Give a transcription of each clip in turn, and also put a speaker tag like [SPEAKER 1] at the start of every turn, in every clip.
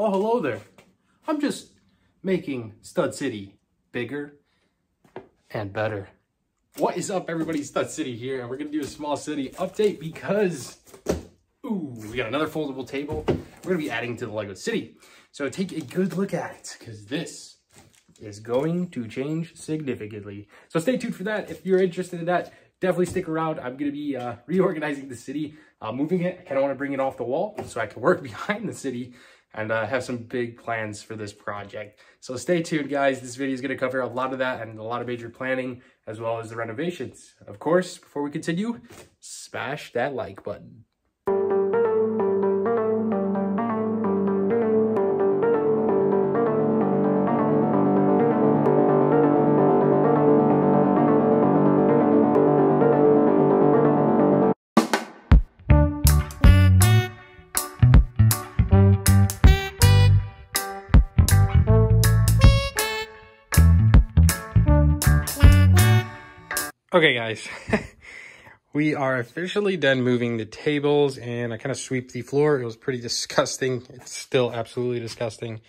[SPEAKER 1] Oh, hello there. I'm just making Stud City bigger and better. What is up, everybody? Stud City here, and we're gonna do a small city update because, ooh, we got another foldable table. We're gonna be adding to the Lego City. So take a good look at it, because this is going to change significantly. So stay tuned for that. If you're interested in that, definitely stick around. I'm going to be uh, reorganizing the city, uh, moving it. I kind of want to bring it off the wall so I can work behind the city and uh, have some big plans for this project. So stay tuned, guys. This video is going to cover a lot of that and a lot of major planning as well as the renovations. Of course, before we continue, smash that like button. Okay, guys, we are officially done moving the tables and I kind of sweep the floor. It was pretty disgusting. It's still absolutely disgusting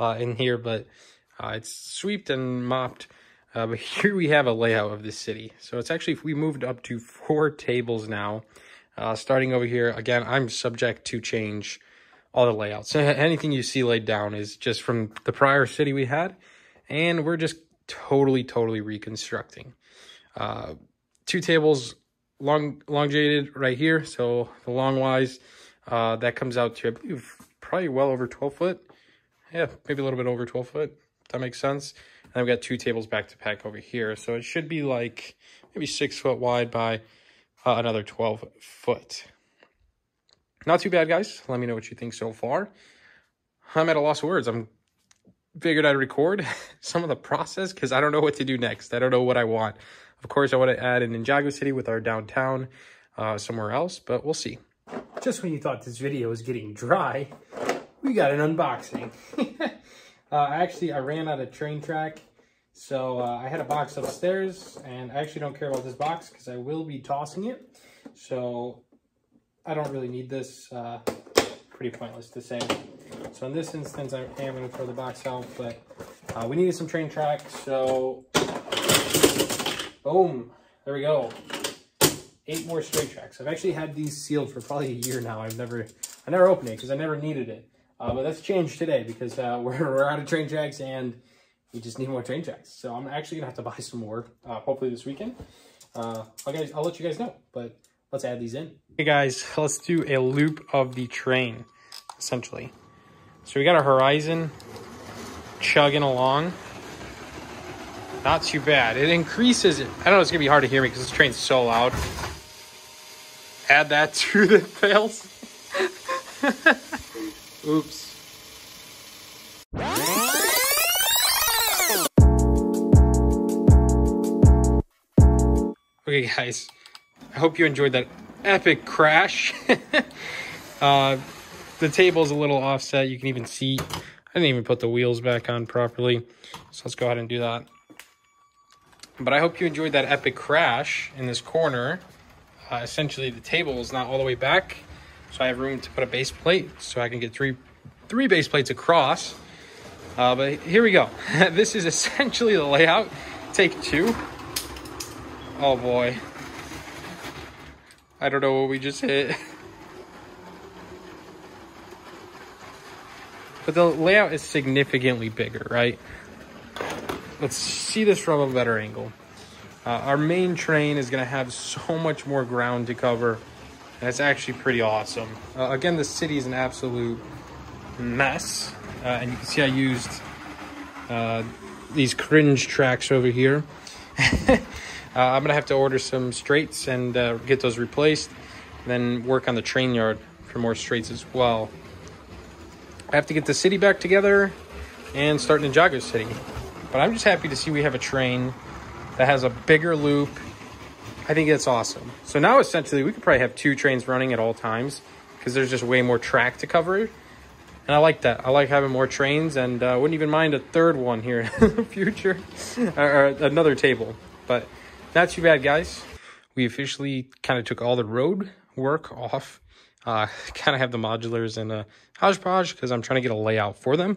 [SPEAKER 1] uh, in here, but uh, it's swept and mopped. Uh, but here we have a layout of the city. So it's actually, we moved up to four tables now. Uh, starting over here, again, I'm subject to change all the layouts. So anything you see laid down is just from the prior city we had. And we're just totally, totally reconstructing. Uh, two tables long elongated right here. So the long wise, uh, that comes out to, I believe, probably well over 12 foot. Yeah, maybe a little bit over 12 foot. That makes sense. And I've got two tables back to back over here. So it should be like maybe six foot wide by uh, another 12 foot. Not too bad, guys. Let me know what you think so far. I'm at a loss of words. I'm figured I'd record some of the process because I don't know what to do next. I don't know what I want. Of course, I want to add an Ninjago City with our downtown uh, somewhere else, but we'll see. Just when you thought this video was getting dry, we got an unboxing. uh, actually, I ran out of train track, so uh, I had a box upstairs, and I actually don't care about this box because I will be tossing it. So I don't really need this. Uh, pretty pointless to say. So in this instance, I am going to throw the box out, but uh, we needed some train track, so Boom. There we go. Eight more straight tracks. I've actually had these sealed for probably a year now. I've never, I never opened it because I never needed it. Uh, but that's changed today because uh, we're, we're out of train tracks and we just need more train tracks. So I'm actually gonna have to buy some more, uh, hopefully this weekend. Uh, I'll, guys, I'll let you guys know, but let's add these in. Hey guys, let's do a loop of the train, essentially. So we got our horizon chugging along. Not too bad. It increases. I don't know it's to be hard to hear me because this train's so loud. Add that to the fails. Oops. Okay, guys. I hope you enjoyed that epic crash. uh, the table's a little offset. You can even see. I didn't even put the wheels back on properly. So let's go ahead and do that. But I hope you enjoyed that epic crash in this corner. Uh, essentially, the table is not all the way back, so I have room to put a base plate, so I can get three three base plates across. Uh, but here we go. this is essentially the layout. Take two. Oh boy. I don't know what we just hit. But the layout is significantly bigger, right? Let's see this from a better angle. Uh, our main train is going to have so much more ground to cover. It's actually pretty awesome. Uh, again, the city is an absolute mess. Uh, and you can see I used uh, these cringe tracks over here. Uh, I'm going to have to order some straights and uh, get those replaced. Then work on the train yard for more straights as well. I have to get the city back together and start Ninjago City. But I'm just happy to see we have a train that has a bigger loop. I think it's awesome. So now essentially we could probably have two trains running at all times because there's just way more track to cover. And I like that. I like having more trains and uh, wouldn't even mind a third one here in the future or, or another table. But not too bad, guys. We officially kind of took all the road work off. Uh, kind of have the modulars in a hodgepodge because I'm trying to get a layout for them.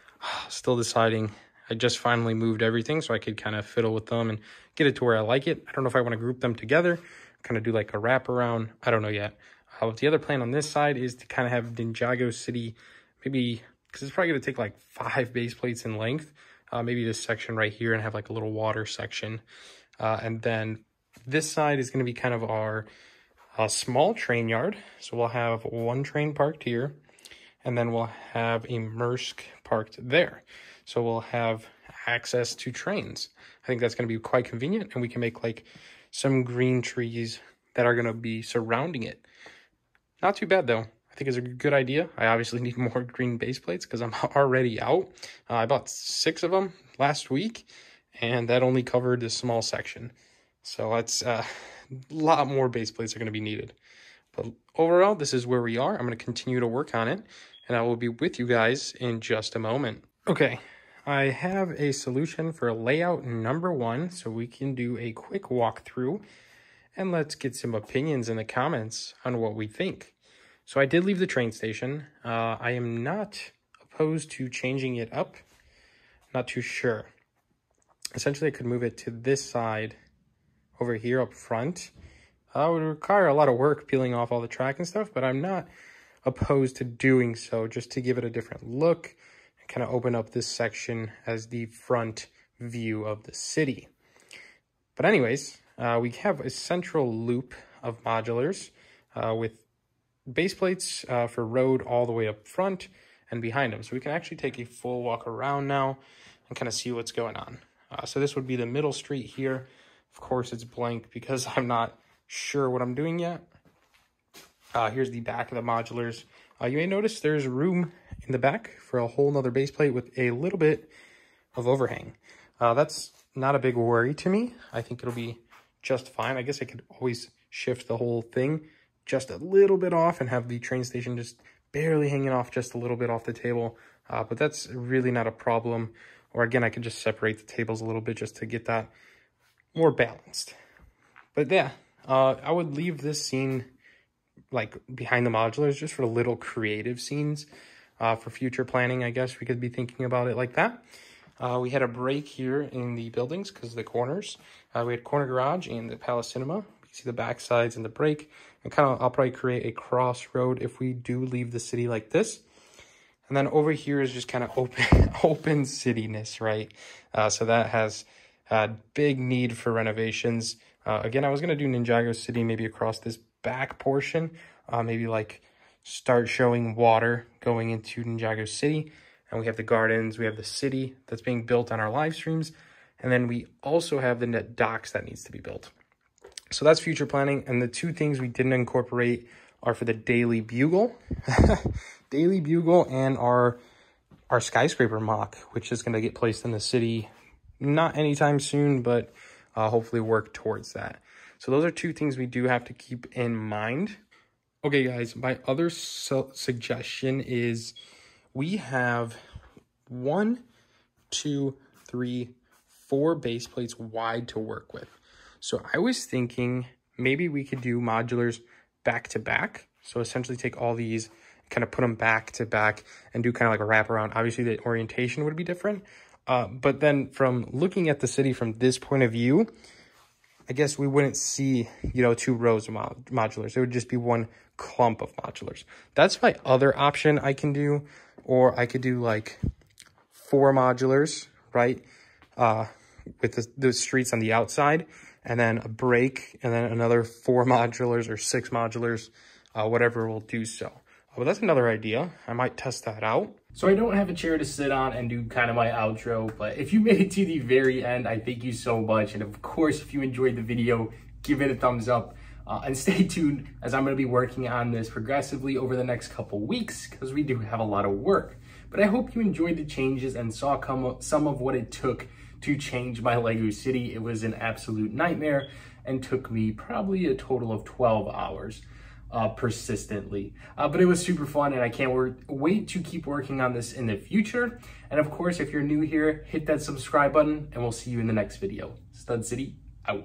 [SPEAKER 1] Still deciding. I just finally moved everything so I could kind of fiddle with them and get it to where I like it. I don't know if I want to group them together, kind of do like a wrap around. I don't know yet. Uh, but the other plan on this side is to kind of have Ninjago City, maybe, because it's probably going to take like five base plates in length. Uh, maybe this section right here and have like a little water section. Uh, and then this side is going to be kind of our uh, small train yard. So we'll have one train parked here, and then we'll have a Maersk parked there. So we'll have access to trains. I think that's going to be quite convenient, and we can make like some green trees that are going to be surrounding it. Not too bad though. I think it's a good idea. I obviously need more green base plates because I'm already out. Uh, I bought six of them last week, and that only covered this small section. So that's uh, a lot more base plates are going to be needed. But overall, this is where we are. I'm going to continue to work on it, and I will be with you guys in just a moment. Okay, I have a solution for layout number one, so we can do a quick walkthrough, and let's get some opinions in the comments on what we think. So I did leave the train station. Uh, I am not opposed to changing it up. Not too sure. Essentially, I could move it to this side over here up front. Uh, would require a lot of work peeling off all the track and stuff, but I'm not opposed to doing so just to give it a different look and kind of open up this section as the front view of the city. But anyways, uh, we have a central loop of modulars uh, with base plates uh, for road all the way up front and behind them. So we can actually take a full walk around now and kind of see what's going on. Uh, so this would be the middle street here. Of course, it's blank because I'm not sure what I'm doing yet. Uh, here's the back of the modulars. Uh, you may notice there's room in the back for a whole nother base plate with a little bit of overhang. Uh, that's not a big worry to me. I think it'll be just fine. I guess I could always shift the whole thing just a little bit off and have the train station just barely hanging off just a little bit off the table. Uh, but that's really not a problem. Or again, I could just separate the tables a little bit just to get that more balanced. But yeah, uh, I would leave this scene like behind the modulars just for little creative scenes uh, for future planning. I guess we could be thinking about it like that. Uh, we had a break here in the buildings because of the corners. Uh, we had Corner Garage and the Palace Cinema. You see the back sides and the break. And kind of, I'll probably create a crossroad if we do leave the city like this. And then over here is just kind of open, open cityness, right? Uh, so that has had big need for renovations. Uh, again, I was going to do Ninjago City maybe across this back portion, uh, maybe like start showing water going into Ninjago City. And we have the gardens, we have the city that's being built on our live streams. And then we also have the net docks that needs to be built. So that's future planning. And the two things we didn't incorporate are for the Daily Bugle. Daily Bugle and our our skyscraper MOC, which is going to get placed in the city not anytime soon, but uh, hopefully work towards that. So those are two things we do have to keep in mind. Okay, guys, my other su suggestion is we have one, two, three, four base plates wide to work with. So I was thinking maybe we could do modulars back to back. So essentially take all these, kind of put them back to back and do kind of like a wraparound. Obviously the orientation would be different. Uh, but then from looking at the city from this point of view, I guess we wouldn't see, you know, two rows of mod modulars. It would just be one clump of modulars. That's my other option I can do. Or I could do like four modulars, right? Uh, with the, the streets on the outside and then a break, and then another four modulars or six modulars, uh, whatever will do so. But that's another idea. I might test that out.
[SPEAKER 2] So I don't have a chair to sit on and do kind of my outro, but if you made it to the very end, I thank you so much. And of course, if you enjoyed the video, give it a thumbs up. Uh, and stay tuned as I'm going to be working on this progressively over the next couple weeks because we do have a lot of work. But I hope you enjoyed the changes and saw come, some of what it took to change my Lego City. It was an absolute nightmare and took me probably a total of 12 hours uh, persistently. Uh, but it was super fun and I can't wait to keep working on this in the future. And of course, if you're new here, hit that subscribe button and we'll see you in the next video. Stud City, out.